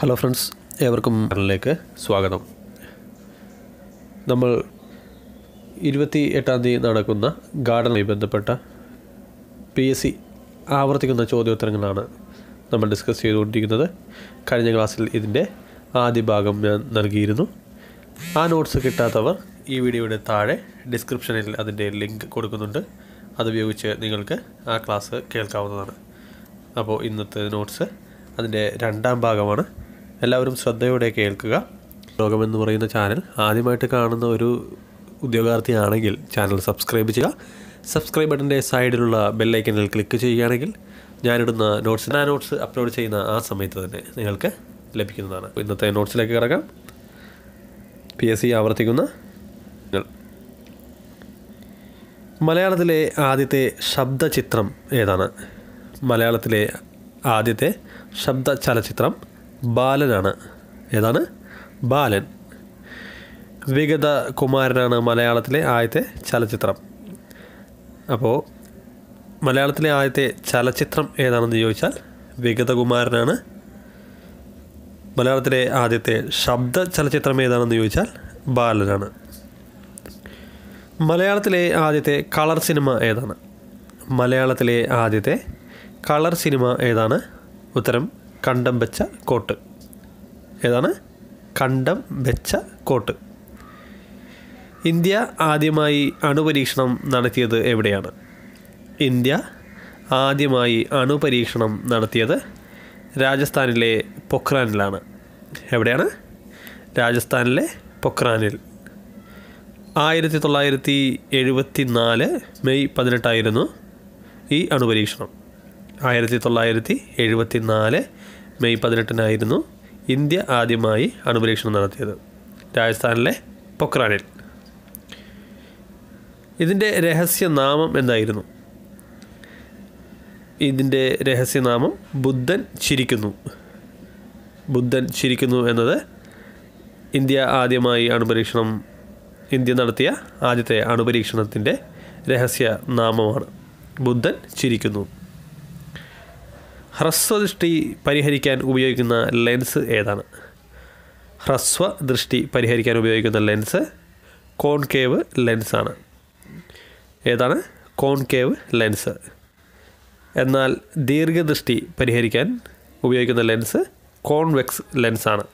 Hello friends ഏവർക്കും ചാനലിലേക്ക് സ്വാഗതം. നമ്മൾ ഇരുപത്തി എട്ടാം തീയതി നടക്കുന്ന ഗാർഡനുമായി ബന്ധപ്പെട്ട പി എസ് സി ആവർത്തിക്കുന്ന ചോദ്യോത്തരങ്ങളാണ് നമ്മൾ ഡിസ്കസ് ചെയ്തുകൊണ്ടിരിക്കുന്നത്. കഴിഞ്ഞ ക്ലാസ്സിൽ ഇതിന്റെ ആദ്യ ഭാഗം ഞാൻ നൽകിയിരുന്നു. ആ നോട്ട്സ് കിട്ടാത്തവർ ഈ വീഡിയോയുടെ താഴെ ഡിസ്ക്രിപ്ഷനിൽ അതിന്റെ ലിങ്ക് കൊടുക്കുന്നുണ്ട്. അതുപയോഗിച്ച് നിങ്ങൾക്ക് ആ ക്ലാസ് കേൾക്കാവുന്നതാണ്. അപ്പോൾ ഇന്നത്തെ നോട്ട്സ് അതിന്റെ രണ്ടാം ഭാഗമാണ്. എല്ലാവരും ശ്രദ്ധയോടെ കേൾക്കുക. ലോകമെന്ന് പറയുന്ന ചാനൽ ആദ്യമായിട്ട് കാണുന്ന ഒരു ഉദ്യോഗാർത്ഥിയാണെങ്കിൽ ചാനൽ സബ്സ്ക്രൈബ് ചെയ്യുക. സബ്സ്ക്രൈബ് ബട്ടന്റെ സൈഡിലുള്ള ബെല്ലൈക്കനിൽ ക്ലിക്ക് ചെയ്യുകയാണെങ്കിൽ ഞാനിടുന്ന നോട്ട്സ് ആ നോട്ട്സ് അപ്ലോഡ് ചെയ്യുന്ന ആ സമയത്ത് തന്നെ നിങ്ങൾക്ക് ലഭിക്കുന്നതാണ്. ഇന്നത്തെ നോട്ട്സിലേക്ക് കിടക്കാം. പി എസ് സി ആവർത്തിക്കുന്ന മലയാളത്തിലെ ആദ്യത്തെ ശബ്ദചിത്രം ഏതാണ്? മലയാളത്തിലെ ആദ്യത്തെ ശബ്ദ ചലച്ചിത്രം ബാലനാണ്. ഏതാണ്? ബാലൻ. വിഗത കുമാരനാണ് മലയാളത്തിലെ ആദ്യത്തെ ചലച്ചിത്രം. അപ്പോൾ മലയാളത്തിലെ ആദ്യത്തെ ചലച്ചിത്രം ഏതാണെന്ന് ചോദിച്ചാൽ വിഗതകുമാരനാണ്. മലയാളത്തിലെ ആദ്യത്തെ ശബ്ദ ചലച്ചിത്രം ഏതാണെന്ന് ചോദിച്ചാൽ ബാലനാണ്. മലയാളത്തിലെ ആദ്യത്തെ കളർ സിനിമ ഏതാണ്? മലയാളത്തിലെ ആദ്യത്തെ കളർ സിനിമ ഏതാണ്? ഉത്തരം കണ്ടം വെച്ച കോട്ട്. ഏതാണ്? കണ്ടം വെച്ച കോട്ട്. ഇന്ത്യ ആദ്യമായി അണുപരീക്ഷണം നടത്തിയത് എവിടെയാണ്? ഇന്ത്യ ആദ്യമായി അണുപരീക്ഷണം നടത്തിയത് രാജസ്ഥാനിലെ പൊഖ്രാനിലാണ് എവിടെയാണ്? രാജസ്ഥാനിലെ പൊഖ്രാനിൽ ആയിരത്തി തൊള്ളായിരത്തി എഴുപത്തി നാല് മെയ് പതിനെട്ടായിരുന്നു ഈ അണുപരീക്ഷണം. ആയിരത്തി തൊള്ളായിരത്തി എഴുപത്തി നാല് മെയ് പതിനെട്ടിനായിരുന്നു ഇന്ത്യ ആദ്യമായി അണുപരീക്ഷണം നടത്തിയത്. രാജസ്ഥാനിലെ പൊക്രാനിൽ. ഇതിന്റെ രഹസ്യനാമം എന്തായിരുന്നു? ഇതിന്റെ രഹസ്യനാമം ബുദ്ധൻ ചിരിക്കുന്നു. ബുദ്ധൻ ചിരിക്കുന്നു എന്നത് ഇന്ത്യ ആദ്യമായി അണുപരീക്ഷണം ഇന്ത്യ നടത്തിയ ആദ്യത്തെ അണുപരീക്ഷണത്തിന്റെ രഹസ്യ നാമമാണ് ബുദ്ധൻ ചിരിക്കുന്നു. ഹ്രസ്വദൃഷ്ടി പരിഹരിക്കാൻ ഉപയോഗിക്കുന്ന ലെൻസ് ഏതാണ്? ഹ്രസ്വ ദൃഷ്ടി പരിഹരിക്കാൻ ഉപയോഗിക്കുന്ന ലെൻസ് കോൺകേവ് ലെൻസാണ് ഏതാണ്? Concave lens. എന്നാൽ ദീർഘദൃഷ്ടി പരിഹരിക്കാൻ ഉപയോഗിക്കുന്ന ലെൻസ് കോൺവെക്സ് ലെൻസാണ്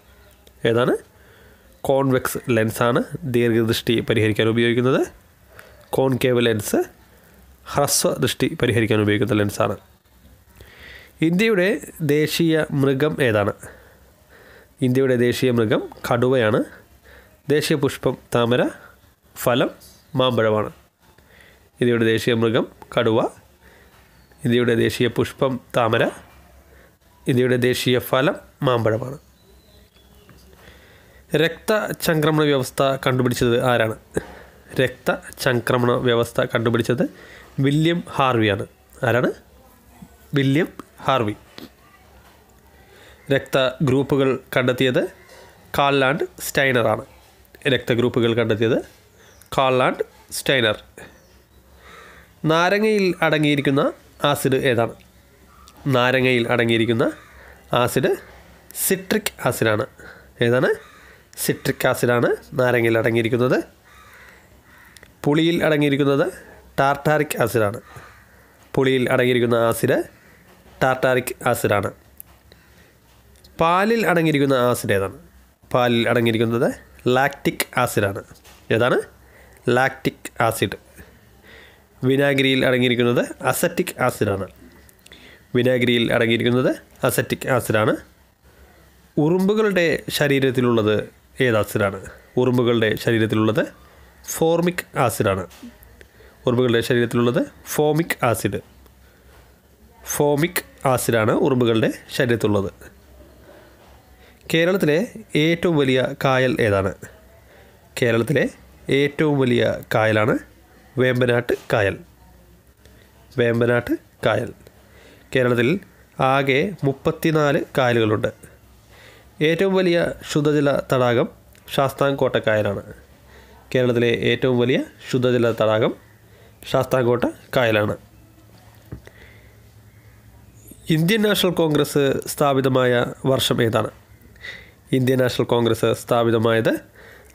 ഏതാണ്? കോൺവെക്സ് ലെൻസാണ് ദീർഘദൃഷ്ടി പരിഹരിക്കാൻ ഉപയോഗിക്കുന്നത്. കോൺകേവ് ലെൻസ് ഹ്രസ്വ ദൃഷ്ടി പരിഹരിക്കാൻ ഉപയോഗിക്കുന്ന ലെൻസാണ് ഇന്ത്യയുടെ ദേശീയ മൃഗം ഏതാണ്? ഇന്ത്യയുടെ ദേശീയ മൃഗം കടുവയാണ്. ദേശീയ പുഷ്പം താമര ഫലം മാമ്പഴമാണ്. ഇന്ത്യയുടെ ദേശീയ മൃഗം കടുവ. ഇന്ത്യയുടെ ദേശീയ പുഷ്പം താമര. ഇന്ത്യയുടെ ദേശീയ ഫലം മാമ്പഴമാണ്. രക്തചംക്രമണ വ്യവസ്ഥ കണ്ടുപിടിച്ചത് ആരാണ്? രക്തചംക്രമണ വ്യവസ്ഥ കണ്ടുപിടിച്ചത് വില്യം ഹാർവിയാണ് ആരാണ്? William Harvey. രക്തഗ്രൂപ്പുകൾ കണ്ടെത്തിയത് കാൾലാൻഡ് സ്റ്റൈനറാണ് രക്തഗ്രൂപ്പുകൾ കണ്ടെത്തിയത് കാൾലാൻഡ് സ്റ്റൈനർ. നാരങ്ങയിൽ അടങ്ങിയിരിക്കുന്ന ആസിഡ് ഏതാണ്? നാരങ്ങയിൽ അടങ്ങിയിരിക്കുന്ന ആസിഡ് സിട്രിക് ആസിഡാണ്. ഏതാണ്? സിട്രിക് ആസിഡാണ് നാരങ്ങയിൽ അടങ്ങിയിരിക്കുന്നത്. പുളിയിൽ അടങ്ങിയിരിക്കുന്നത് ടാർട്ടാറിക് ആസിഡാണ്. പുളിയിൽ അടങ്ങിയിരിക്കുന്ന ആസിഡ് ടാർട്ടാറിക് ആസിഡാണ്. പാലിൽ അടങ്ങിയിരിക്കുന്ന ആസിഡ് ഏതാണ്? പാലിൽ അടങ്ങിയിരിക്കുന്നത് ലാക്റ്റിക് ആസിഡാണ്. ഏതാണ്? Lactic acid. വിനാഗിരിയിൽ അടങ്ങിയിരിക്കുന്നത് അസറ്റിക് ആസിഡാണ്. വിനാഗിരിയിൽ അടങ്ങിയിരിക്കുന്നത് അസറ്റിക് ആസിഡാണ്. ഉറുമ്പുകളുടെ ശരീരത്തിലുള്ളത് ഏത് ആസിഡാണ്? ഉറുമ്പുകളുടെ ശരീരത്തിലുള്ളത് ഫോർമിക് ആസിഡാണ്. ഉറുമ്പുകളുടെ ശരീരത്തിലുള്ളത് ഫോമിക് ആസിഡ്. ഫോമിക് ആസിഡാണ് ഉറുമ്പുകളുടെ ശരീരത്തുള്ളത് കേരളത്തിലെ ഏറ്റവും വലിയ കായൽ ഏതാണ്? കേരളത്തിലെ ഏറ്റവും വലിയ കായലാണ് വേമ്പനാട്ട് കായൽ. വേമ്പനാട്ട് കായൽ. കേരളത്തിൽ ആകെ മുപ്പത്തിനാല് കായലുകളുണ്ട്. ഏറ്റവും വലിയ ശുദ്ധജല തടാകം ശാസ്താംകോട്ട കായലാണ്. കേരളത്തിലെ ഏറ്റവും വലിയ ശുദ്ധജല തടാകം ശാസ്താംകോട്ട കായലാണ്. ഇന്ത്യൻ നാഷണൽ കോൺഗ്രസ് സ്ഥാപിതമായ വർഷം ഏതാണ്? ഇന്ത്യൻ നാഷണൽ കോൺഗ്രസ് സ്ഥാപിതമായത്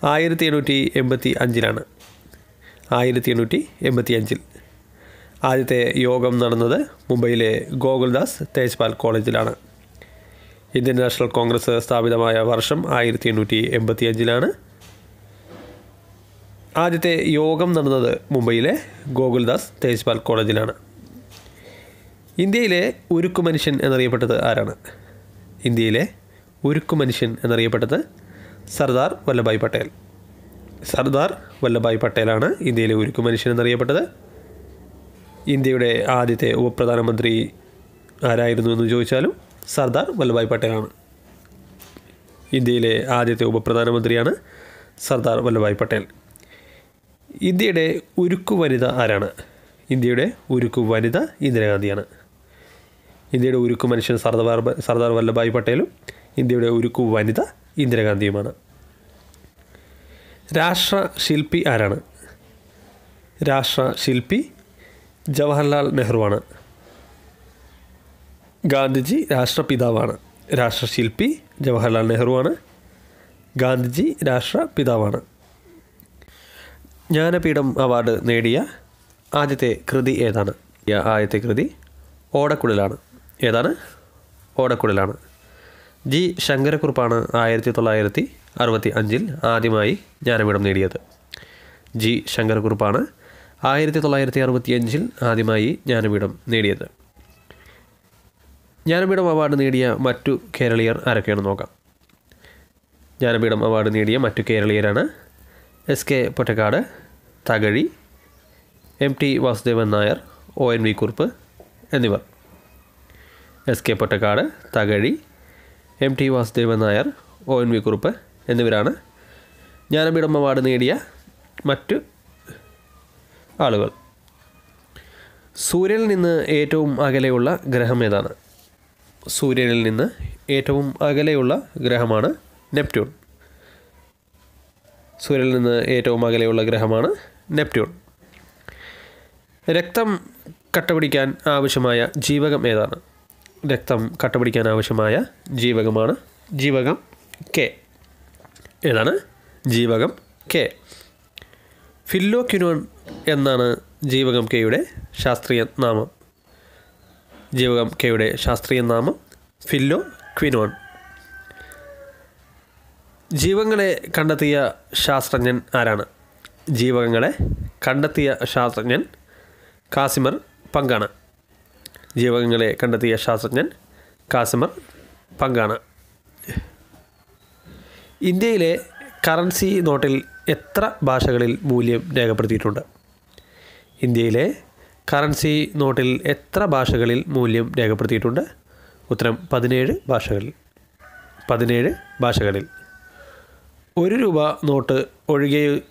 ആയിരത്തി എണ്ണൂറ്റി എൺപത്തി അഞ്ചിലാണ് ആയിരത്തി എണ്ണൂറ്റി എൺപത്തി അഞ്ചിൽ ആദ്യത്തെ യോഗം നടന്നത് മുംബൈയിലെ ഗോകുൽദാസ് തേജ്പാൽ കോളേജിലാണ്. ഇന്ത്യൻ നാഷണൽ കോൺഗ്രസ് സ്ഥാപിതമായ വർഷം ആയിരത്തി എണ്ണൂറ്റി എൺപത്തി അഞ്ചിലാണ് ആദ്യത്തെ യോഗം നടന്നത് മുംബൈയിലെ ഗോകുൽദാസ് തേജ്പാൽ കോളേജിലാണ്. ഇന്ത്യയിലെ ഉരുക്കു മനുഷ്യൻ എന്നറിയപ്പെട്ടത് ആരാണ്? ഇന്ത്യയിലെ ഉരുക്കു മനുഷ്യൻ എന്നറിയപ്പെട്ടത് സർദാർ വല്ലഭായ് പട്ടേൽ. സർദാർ വല്ലഭായ് പട്ടേലാണ് ഇന്ത്യയിലെ ഉരുക്കു മനുഷ്യൻ എന്നറിയപ്പെട്ടത്. ഇന്ത്യയുടെ ആദ്യത്തെ ഉപപ്രധാനമന്ത്രി ആരായിരുന്നു എന്ന് ചോദിച്ചാലും സർദാർ വല്ലഭായ് പട്ടേലാണ്. ഇന്ത്യയിലെ ആദ്യത്തെ ഉപപ്രധാനമന്ത്രിയാണ് സർദാർ വല്ലഭായ് പട്ടേൽ. ഇന്ത്യയുടെ ഉരുക്കു വനിത ആരാണ്? ഇന്ത്യയുടെ ഉരുക്കു വനിത ഇന്ദിരാഗാന്ധിയാണ്. ഇന്ത്യയുടെ ഉരുക്കു മനുഷ്യൻ സർദാർ സർദാർ വല്ലഭായ് പട്ടേലും ഇന്ത്യയുടെ ഉരുക്കു വനിത ഇന്ദിരാഗാന്ധിയുമാണ്. രാഷ്ട്ര ശില്പി ആരാണ്? രാഷ്ട്ര ശില്പി ജവഹർലാൽ നെഹ്റുവാണ്. ഗാന്ധിജി രാഷ്ട്രപിതാവാണ്. രാഷ്ട്രശില്പി ജവഹർലാൽ നെഹ്റുവാണ്. ഗാന്ധിജി രാഷ്ട്രപിതാവാണ്. ജ്ഞാനപീഠം അവാർഡ് നേടിയ ആദ്യത്തെ കൃതി ഏതാണ്? ആദ്യത്തെ കൃതി ഓടക്കുഴലാണ്. ഏതാണ്? ഓടക്കുഴലാണ് ജി. ശങ്കരക്കുറുപ്പാണ് ആയിരത്തി തൊള്ളായിരത്തി അറുപത്തി അഞ്ചിൽ ആദ്യമായി ജ്ഞാനപീഠം നേടിയത്. ജി. ശങ്കരക്കുറുപ്പാണ് ആയിരത്തി തൊള്ളായിരത്തി അറുപത്തി അഞ്ചിൽ ആദ്യമായി ജ്ഞാനപീഠം നേടിയത്. ജ്ഞാനപീഠം അവാർഡ് നേടിയ മറ്റു കേരളീയർ ആരൊക്കെയാണ് നോക്കാം. ജ്ഞാനപീഠം അവാർഡ് നേടിയ മറ്റു കേരളീയരാണ് S K Pottekkatt Thakazhi M T Vasudevan Nair O N V Kurup എന്നിവർ. S K Pottekkatt Thakazhi M T Vasudevan Nair O N V Kurup എന്നിവരാണ് ജ്ഞാനപീഠം അവാർഡ് നേടിയ മറ്റു ആളുകൾ. സൂര്യനിൽ നിന്ന് ഏറ്റവും അകലെയുള്ള ഗ്രഹം ഏതാണ്? സൂര്യനിൽ നിന്ന് ഏറ്റവും അകലെയുള്ള ഗ്രഹമാണ് നെപ്റ്റ്യൂൺ. സൂര്യനിൽ നിന്ന് ഏറ്റവും അകലെയുള്ള ഗ്രഹമാണ് നെപ്റ്റ്യൂൺ. രക്തം കട്ടപിടിക്കാൻ ആവശ്യമായ ജീവകം ഏതാണ്? രക്തം കട്ടപിടിക്കാൻ ആവശ്യമായ ജീവകമാണ് ജീവകം കെ. ഏതാണ്? ജീവകം കെ. ഫില്ലോക്യുനോൺ എന്നാണ് ജീവകം കെയുടെ ശാസ്ത്രീയ നാമം. ജീവകം കെയുടെ ശാസ്ത്രീയ നാമം ഫില്ലോ ക്വിനോൺ ജീവങ്ങളെ കണ്ടെത്തിയ ശാസ്ത്രജ്ഞൻ ആരാണ്? ജീവകങ്ങളെ കണ്ടെത്തിയ ശാസ്ത്രജ്ഞൻ കാസിമർ പങ്കാണ്. ജീവകങ്ങളെ കണ്ടെത്തിയ ശാസ്ത്രജ്ഞൻ കാസിമർ പങ്കാണ്. ഇന്ത്യയിലെ കറൻസി നോട്ടിൽ എത്ര ഭാഷകളിൽ മൂല്യം രേഖപ്പെടുത്തിയിട്ടുണ്ട്? ഇന്ത്യയിലെ കറൻസി നോട്ടിൽ എത്ര ഭാഷകളിൽ മൂല്യം രേഖപ്പെടുത്തിയിട്ടുണ്ട്? ഉത്തരം പതിനേഴ് ഭാഷകളിൽ. പതിനേഴ് ഭാഷകളിൽ. ഒരു രൂപ നോട്ട് ഒഴികെ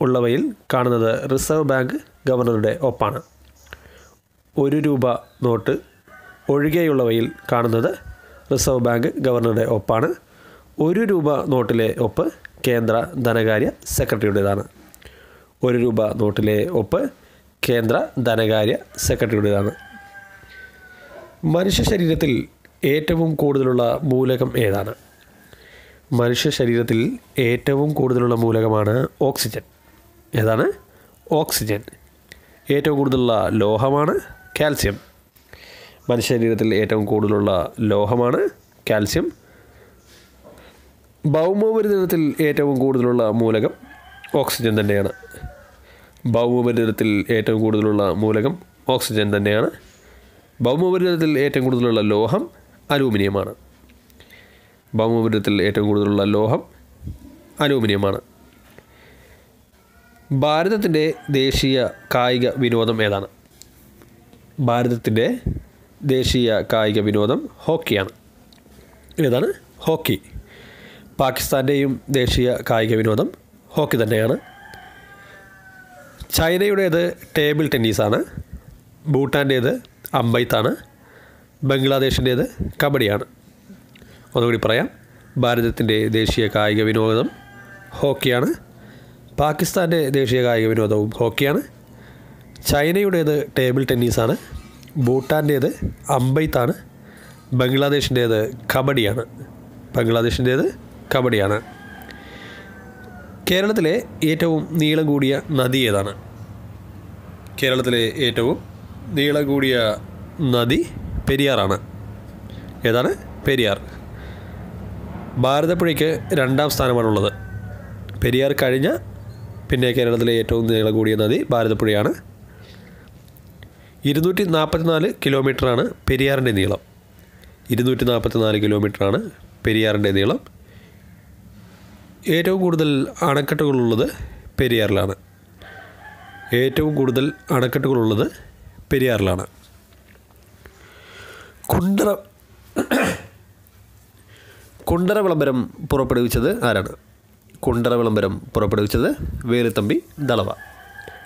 ഉള്ളവയിൽ കാണുന്നത് റിസർവ് ബാങ്ക് ഗവർണറുടെ ഒപ്പാണ്. ഒരു രൂപ നോട്ട് ഒഴികെയുള്ളവയിൽ കാണുന്നത് റിസർവ് ബാങ്ക് ഗവർണറുടെ ഒപ്പാണ്. ഒരു രൂപ നോട്ടിലെ ഒപ്പ് കേന്ദ്ര ധനകാര്യ സെക്രട്ടറിയുടേതാണ്. ഒരു രൂപ നോട്ടിലെ ഒപ്പ് കേന്ദ്ര ധനകാര്യ സെക്രട്ടറിയുടേതാണ്. മനുഷ്യ ശരീരത്തിൽ ഏറ്റവും കൂടുതലുള്ള മൂലകം ഏതാണ്? മനുഷ്യ ശരീരത്തിൽ ഏറ്റവും കൂടുതലുള്ള മൂലകമാണ് ഓക്സിജൻ. ഏതാണ്? ഓക്സിജൻ. ഏറ്റവും കൂടുതലുള്ള ലോഹമാണ് കാൽസ്യം. മനുഷ്യ ശരീരത്തിൽ ഏറ്റവും കൂടുതലുള്ള ലോഹമാണ് കാൽസ്യം. ഭൗമോപരിതലത്തിൽ ഏറ്റവും കൂടുതലുള്ള മൂലകം ഓക്സിജൻ തന്നെയാണ്. ഭൗമോപരിതലത്തിൽ ഏറ്റവും കൂടുതലുള്ള മൂലകം ഓക്സിജൻ തന്നെയാണ്. ഭൗമോപരിതലത്തിൽ ഏറ്റവും കൂടുതലുള്ള ലോഹം അലൂമിനിയമാണ്. ഭൗമോപരിതലത്തിൽ ഏറ്റവും കൂടുതലുള്ള ലോഹം അലൂമിനിയമാണ്. ഭാരതത്തിന്റെ ദേശീയ കായിക വിനോദം ഏതാണ്? ഭാരതത്തിന്റെ ദേശീയ കായിക വിനോദം ഹോക്കിയാണ്. ഏതാണ്? ഹോക്കി. പാകിസ്ഥാന്റെയും ദേശീയ കായിക വിനോദം ഹോക്കി തന്നെയാണ്. ചൈനയുടേത് ടേബിൾ ടെന്നീസാണ്. ഭൂട്ടാന്റേത് അമ്പൈത്താണ്. ബംഗ്ലാദേശിന്റേത് കബഡിയാണ്. ഒന്നുകൂടി പറയാം. ഭാരതത്തിന്റെ ദേശീയ കായിക വിനോദം ഹോക്കിയാണ്. പാകിസ്ഥാന്റെ ദേശീയ കായിക വിനോദവും ഹോക്കിയാണ്. ചൈനയുടേത് ടേബിൾ ടെന്നീസാണ് ഭൂട്ടാന്റേത് അമ്പെയ്ത്താണ് ബംഗ്ലാദേശിന്റേത് കബഡിയാണ്. ബംഗ്ലാദേശിന്റേത് കബഡിയാണ്. കേരളത്തിലെ ഏറ്റവും നീളം കൂടിയ നദി ഏതാണ്? കേരളത്തിലെ ഏറ്റവും നീളം കൂടിയ നദി പെരിയാറാണ്. ഏതാണ്? പെരിയാർ. ഭാരതപ്പുഴയ്ക്ക് രണ്ടാം സ്ഥാനമാണുള്ളത്. പെരിയാർ കഴിഞ്ഞ പിന്നെ കേരളത്തിലെ ഏറ്റവും നീളം കൂടിയ നദി ഭാരതപ്പുഴയാണ്. ഇരുന്നൂറ്റി നാൽപ്പത്തിനാല് കിലോമീറ്ററാണ് പെരിയാറിന്റെ നീളം. ഇരുന്നൂറ്റി നാൽപ്പത്തിനാല് കിലോമീറ്ററാണ് പെരിയാറിന്റെ നീളം. ഏറ്റവും കൂടുതൽ അണക്കെട്ടുകളുള്ളത് പെരിയാറിലാണ്. ഏറ്റവും കൂടുതൽ അണക്കെട്ടുകളുള്ളത് പെരിയാറിലാണ്. കുണ്ടറ കുണ്ടറ വിളംബരം പുറപ്പെടുവിച്ചത് ആരാണ്? കുണ്ടറ വിളംബരം പുറപ്പെടുവിച്ചത് വേലുത്തമ്പി ദളവ.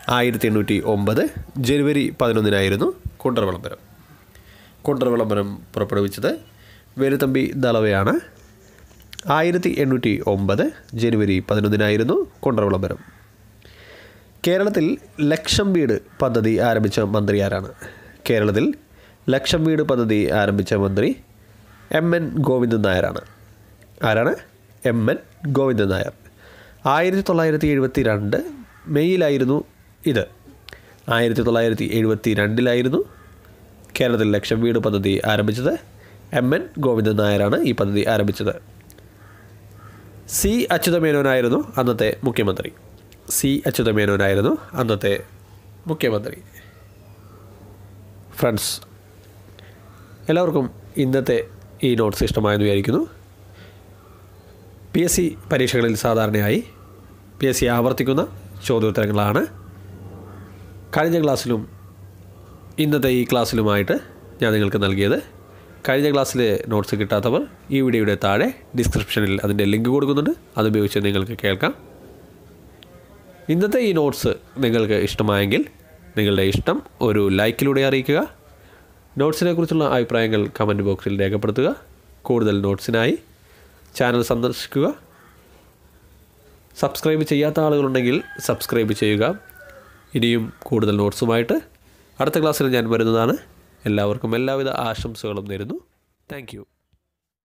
ആയിരത്തി എണ്ണൂറ്റി ഒമ്പത് ജനുവരി പതിനൊന്നിനായിരുന്നു കുണ്ടറ വിളംബരം പുറപ്പെടുവിച്ചത് വേലുത്തമ്പി ദളവയാണ്. ആയിരത്തി എണ്ണൂറ്റി ഒമ്പത് ജനുവരി പതിനൊന്നിനായിരുന്നു കുണ്ടറ വിളംബരം കേരളത്തിൽ ലക്ഷം വീട് പദ്ധതി ആരംഭിച്ച മന്ത്രി ആരാണ്? കേരളത്തിൽ ലക്ഷം വീട് പദ്ധതി ആരംഭിച്ച മന്ത്രി എം എൻ ഗോവിന്ദൻ നായരാണ്. ആരാണ്? M N Govindan Nair. ആയിരത്തി തൊള്ളായിരത്തി എഴുപത്തി രണ്ട് മെയ്യിലായിരുന്നു ഇത് ആയിരത്തി തൊള്ളായിരത്തി എഴുപത്തി രണ്ടിലായിരുന്നു കേരളത്തിൽ ലക്ഷം വീട് പദ്ധതി ആരംഭിച്ചത് എം എൻ ഗോവിന്ദൻ നായരാണ് ഈ പദ്ധതി ആരംഭിച്ചത്. സി അച്യുതമേനോനായിരുന്നു അന്നത്തെ മുഖ്യമന്ത്രി. സി അച്യുതമേനോനായിരുന്നു അന്നത്തെ മുഖ്യമന്ത്രി. ഫ്രണ്ട്സ് എല്ലാവർക്കും ഇന്നത്തെ ഈ നോട്ട്സ് ഇഷ്ടമായെന്ന് വിചാരിക്കുന്നു. പി എസ് സി പരീക്ഷകളിൽ സാധാരണയായി പി എസ് സി ആവർത്തിക്കുന്ന ചോദ്യോത്തരങ്ങളാണ്. കഴിഞ്ഞ ക്ലാസ്സിലും ഇന്നത്തെ ഈ ക്ലാസ്സിലുമായിട്ട് ഞാൻ നിങ്ങൾക്ക് നൽകിയത് കഴിഞ്ഞ ക്ലാസ്സിലെ നോട്ട്സ് കിട്ടാത്തവർ ഈ വീഡിയോയുടെ താഴെ ഡിസ്ക്രിപ്ഷനിൽ അതിന്റെ ലിങ്ക് കൊടുക്കുന്നുണ്ട്. അതുപയോഗിച്ച് നിങ്ങൾക്ക് കേൾക്കാം. ഇന്നത്തെ ഈ നോട്ട്സ് നിങ്ങൾക്ക് ഇഷ്ടമായെങ്കിൽ നിങ്ങളുടെ ഇഷ്ടം ഒരു ലൈക്കിലൂടെ അറിയിക്കുക. നോട്ട്സിനെ കുറിച്ചുള്ള അഭിപ്രായങ്ങൾ കമന്റ് ബോക്സിൽ രേഖപ്പെടുത്തുക. കൂടുതൽ നോട്ട്സിനായി ചാനൽ സന്ദർശിക്കുക. സബ്സ്ക്രൈബ് ചെയ്യാത്ത ആളുകളുണ്ടെങ്കിൽ സബ്സ്ക്രൈബ് ചെയ്യുക. ഇനിയും കൂടുതൽ നോട്ട്സുമായിട്ട് അടുത്ത ക്ലാസ്സിൽ ഞാൻ വരുന്നതാണ്. എല്ലാവർക്കും എല്ലാവിധ ആശംസകളും നേരുന്നു. താങ്ക്